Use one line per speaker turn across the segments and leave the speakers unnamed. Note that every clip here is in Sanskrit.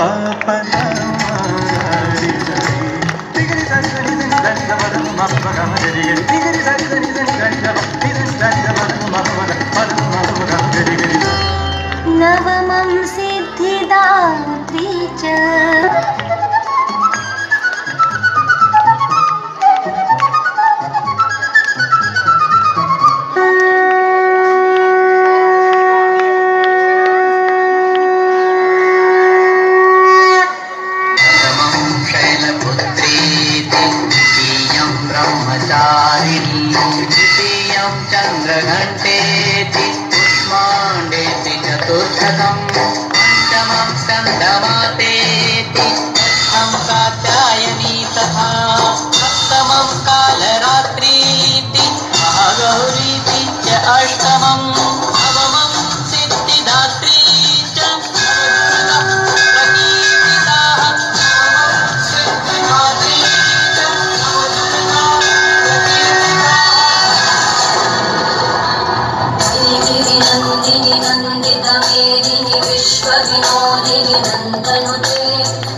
high. ब्रह्मचारिणी तृतीयं चन्द्रघण्टेति कुष्माण्डेति चतुर्थकं पञ्चमं स्कन्दमातेति
विश्वविनोदिनि नन्दनुते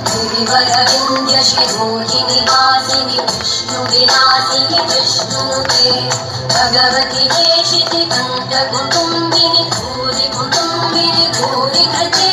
गिरिवरविन्द्यशिरोजिनि वासिनि विष्णुविलासिनि विष्णुनुते भगवति चेशिति कण्ठकुटुम्बिनि भूरि कुटुम्बिनि कृते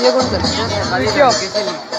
ये कौन कर